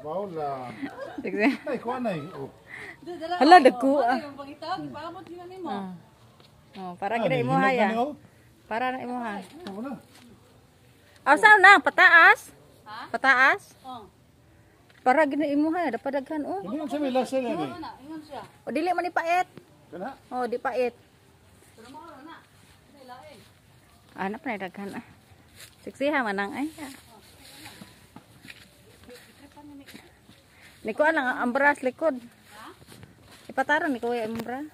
Wala. Sige. Ay, kuha na eh. Oh. Hala, dagko ah. Yung pangitaw, ipamot yun na mo. Ah. Oh, para Ah, gina di, imo haya. ni, oh. Para na imo ha. Aw saan na pataas? Ha? Pataas? Oh. Para gina imo haya dapat daghan oh. Hindi man sa may lasa eh. Na, ingon siya. O dili man ni pait. Kana? Oh, di pait. Pero mo na. Hindi lain. Hanap na daghan ah. Siksiha manang ay. Niko lang ang ambras likod. Ipataran ni ko yung ambra.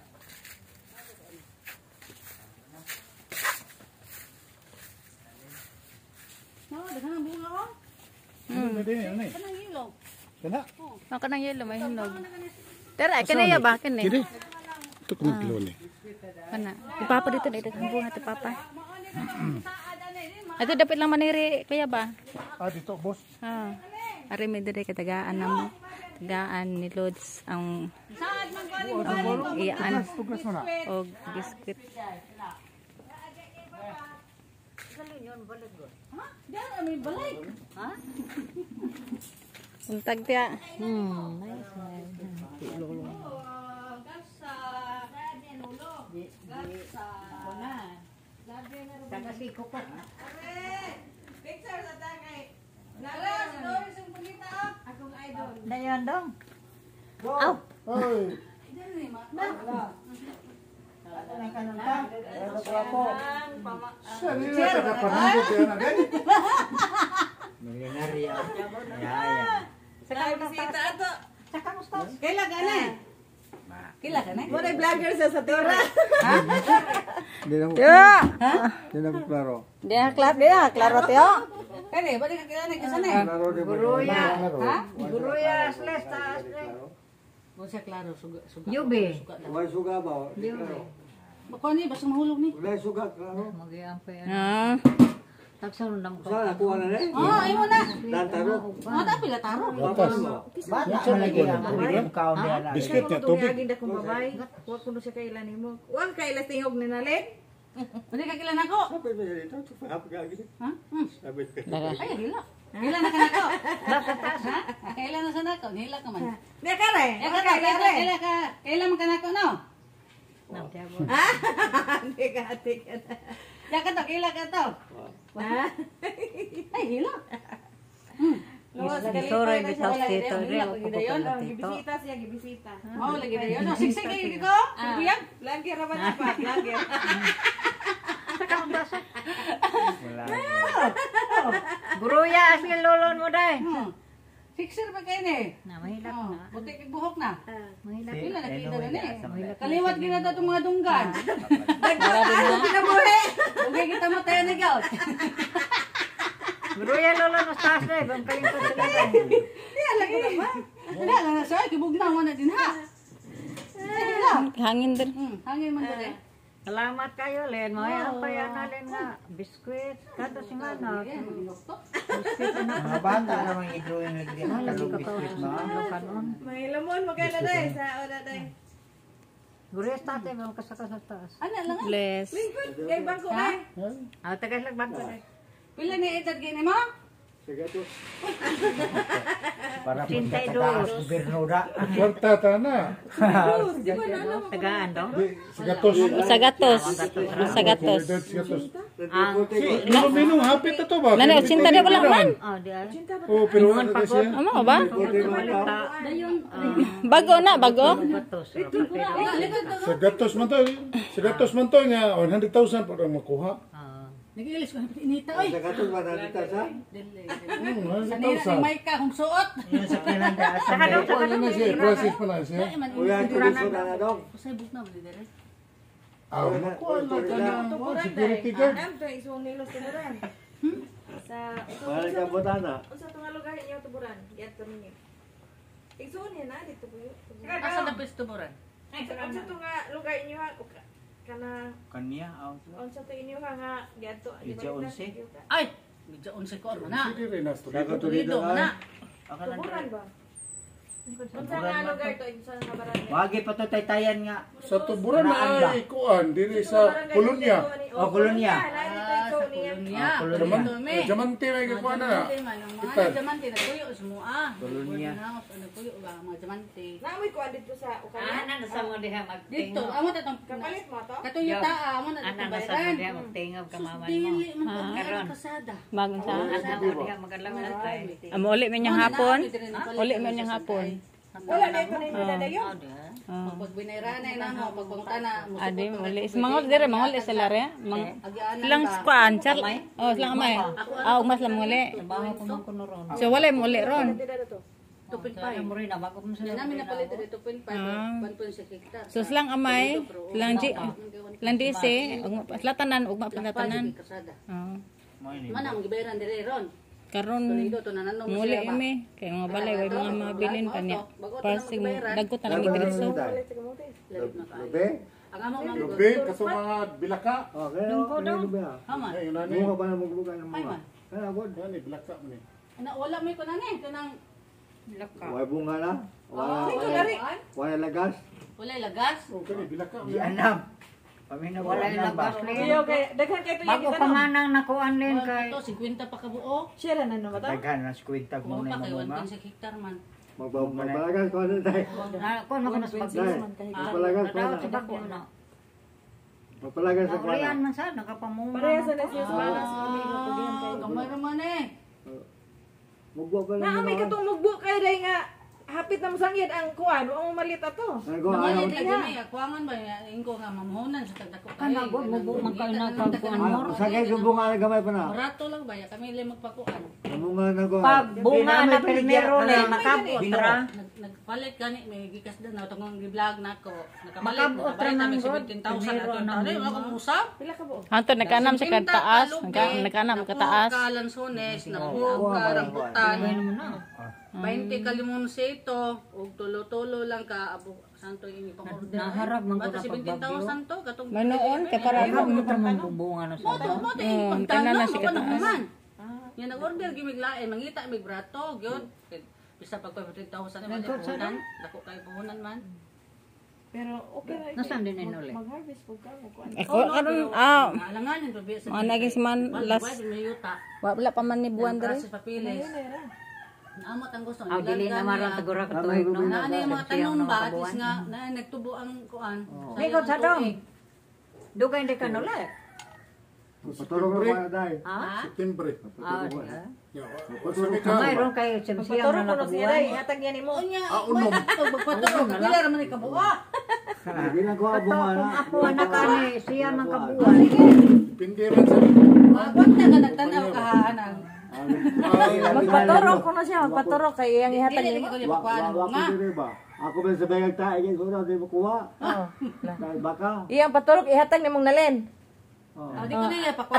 No, daghan ang bunga ko. Ano na din yan eh. Kanang ilog. Kana? Ang kanang yelo may hinog. Tara, kanaya ba kini? Kini? Ito kung kilo ni. Kana. Di papa dito na daghang bunga ti papa. Ito dapat lang maniri kaya ba? Ah, dito, boss. Ah. Ari may dire katagaan namo. Tagaan ni Lods ang Saad man ko ang na. og biscuit. Ha? Diyan na may balay. Ha? Untag tiya. Oh, Hmm. gasa. Gasa. Picture sa si Doris yung pagkita ah. Akong idol. Dayon dong. Aw! Ay! Diyan ni ma. Siya, hindi na tagapanagod yan agad. Sakay bisita ato. Saka mo stop. Kaila ka na. Kaila ka na. Wala vlogger sa sa tira. Hindi na mo, Ya. hindi na mo klaro. Dia klar dia klaro tiyo. Kani, balik ka kaila na kasi na. Klaro di ba? Guruya. Ha? Guruya, sles, taas, Mo siya klaro suga suga. Yubi. May suga ba? Bako ni basta mahulog ni. Wala suga, klaro. Mag-iang pa yan. Ah. Nung nang Saan nakuha na na eh? Oh, ayo na. Lantaro. Mo ta pila taro. Gatas. Bata kaon diyan. Biscuit niya, tubig. Babay. Wa kuno siya kailan nimo. Wa kaila tingog ni nalin. Balik ka kaila nako. Sabi mo yan ito, hapag ka agad. Ha? Hmm. Sabi ko. Ay, hila. Hila na ka nako. Ha? Kaila na sa nako, hila ka man. Di ka re. Ya ka kaila ka, kaila ka. Kaila man ka nako no. Di ka ati ka. Ya ka to, kaila ka to. Ha? Ay, hila. Sorry bitaw Hila rin ko gidayon. tito. siya, gibisita. Mo lagi dayon. No, sigsig kay ko. Kuya. Lagi ra ba na pa? Lagi. Guruya, asli lolon mo dai. Hmm. Sigsir pa kay ni. Na mahilak Oh, na. buti buhok na. Mahilak. Pila nakita na ni. Kaliwat gina to mga dunggan. Ano pinabuhi? Okay kita mo tayo ni gout. Guruya lolon mo taas dai, bang kaling pa sila dai. Diya lagi na ba? Wala na na sa kibug na mo na din ha. Hangin din. Hmm, hangin man dali. Salamat kayo, Len. Mo yan pa yan na Len nga. Biskuit. Kato si nga na. Mga bata naman i-drawing lagi ang kalong biscuit mo. Kanon. May lamon mo kay Laday sa una day. Guruya tate, bang kasaka sa taas. Ano lang? Bless. Kay bangko Ha? na. Ah, tagas lang bangko dai. Pila ni edad gini mo? Sige to. Para Sintay pagkataas dos. gobernura. Kwarta ta na. Tagaan daw. Di, Sigatos. Sa gatos. Sa gatos. Edad sigatos. Ang Minum, minum, hapit na to ba? Nani, sinta di wala man. Oh. Oh, pero ano ka siya? Amo ba? Bago na, bago. Batos. Sa gatos man to. Sa gatos man to nga 100,000 para makuha. Nagilis ko inita oy. Sa katong ba nalita sa? Hmm, Sanira ni 100,000. Mike ka kung suot. Sa kinanda sa Saka daw, Ano na siya? Process pa na siya. Uyan, tuliso na na dong. Usay buk na bali dere. Ah, makuha na ka na. Security guard. Am to isong nilos tumuran. Sa Mahal ka butana. unsa to nga lugar inyo tuburan? Yat to ninyo. Igsoon niya na dito po yun. Asa na pwesto mo ran? Unsa to nga lugar inyo ha? Uka- Kana Kanya, aw. unsa to inyo ha nga giadto Medyo unsi? Ay, medyo unsa ko na. Sige rin, nas Sa tuloy. Dito katulito na. Tuburan ba? Unsa nga lugar to unsa nga barangay? Wagi pa to taytayan nga. Sa tuburan na ay kuan, diri sa Kolonya. O, Kolonya. Na dito igsoon niya. Kolonya. Jaman, jamante may kakuha na na. Jamante man. Ang mga jamante, nagpuyo semua. Kolonya. Nagpuyo ba, mga jamante. Naamoy ko dito sa Ah, ukana. na sa mo diha Dito, magtingog. amo ta tong Kapalit mo to? Katuyo ta, amo na Ana itong na sa mo diha magtingog ka mo. Dili man Ah. Karon. kasada. Bagong sa. Ana mo diha magalangan tay. Amo uli man yung hapon. Uli man yung hapon. Wala na ito na yung dadayo. Oh. Pagpagbineranay na mo, pagpunta na, Adi uli. Mangol dire mangol sila re. Mang Agianan silang ba? squan, char. Oh, silang amay. Ah, umas lang muli. Baho ko man kuno ron. So wala mo uli ron. Kaya mo rin na bago mo sila. namin napalit dito 2.5, Ah. 1.6 hektar. So silang amay, silang di, silang di si, ugma tanan, ugma pa tanan. Kasada. Oh. Mana ang gibayaran dire ron. Karon muli imi kay mga balay way mga mabilin pa niya. Pasig dagko ta mi diretso. Lubi, kaso mga bilaka. Okay, okay. Lubi ah. Haman. Ay, yun na Buka pa na magbuka ng mga. Kaya abot. Yan eh, bilaka mo eh. Ana wala may kunan eh, kanang Wala bunga na. Wala, Oh, wala, wala lagas. wala lagas. Kani bilaka mo. Di anam. Paminaw Wala na ba? labas lin. Iyo, kay daghan kay yung Bago pa nga nang nakuan lin kay. Ito 50 pa kabuo. Share na naman to. Daghan na skwinta Kuha mo na pa kay yung mga. 1.6 hektar man. Magbaw- Magpalagas ko na tayo. Na kuan mo kana sa Dahil, pagbilis. magpalagas ko na. sa na. Magpalagas sa Naulian kwana. man sa nakapamunga. Pareha sa na. nasius balas. Ah, gamay naman eh. Magbuka pa na. Naamay ka itong mugbo kay day nga hapit na masangid ang kuan. Ang malit ato. Ayaw. ito gani akuangan ba ingko nga mamhunan sa tagdako kay. Kana gud mo bu man kay nagkakuan mo. Ano, Sa kayo yung bunga na gamay pa na. Barato lang ba ya kami lang magpakuan. Ang bunga na ko. Pag bunga na primero le makabot ra. Nag nagpalit gani may gikas na na tong gi-vlog nako. Nakapalit Makabot ra kami gud. 17,000 Primero ato. na Tali ako musab. Pila ka buo? Hanto nagkanam sa kataas, nagka- nagkanam ka taas. Ka lansones, nabuhog ka rambutan. 20 kalimon sa ito, ug tulo-tulo lang ka abo santo ini pang order. Naharap man ko Bata na 17,000 to katong Manoon kay para Harap mo ta man bunga na sa. Moto, moto pagtanong, si ako Kataas. naman. Yan nag-order, gimiglain, mangita, mig brato, gyud. Bisa pag 15,000 naman. Dako kayo puhunan man. Pero okay ra. Nasaan din inuli? Mag-harvest po ka mo kuan. Ako karon ah Alangan sa man last wala pa man ni buwan dere. Process papilis. Naamot ang gusto. Aw dili na maran tagura ka tuig no. Na ano yung mga tanong ba, at least nga, na nagtubo ang kuan. Ikaw sa dong. Dugay di ka nula. Patulong ko pa na tayo. Ha? September. Ah, mayroon kayo simsiyang Paturo na na nakabuhay. Hatag nimo. Unya, Ah, unom. magpaturo. Pila raman ni kabuo. Hindi na ko ang bunga na. Ako anak ani siya man kabuhay. pindiran sa... Wag na ka nagtanaw kahanan. Magpaturo ko na siya. Magpaturo kay iyang ihatag Dili nimo. ko niya nga. ko din ba? Ako ba sa bayag tayo, hindi ko na, hindi mo kuha. Dahil baka. Iyang paturok ihatag nimong nalen. Oh. Ah, Di ko na niya pakuan.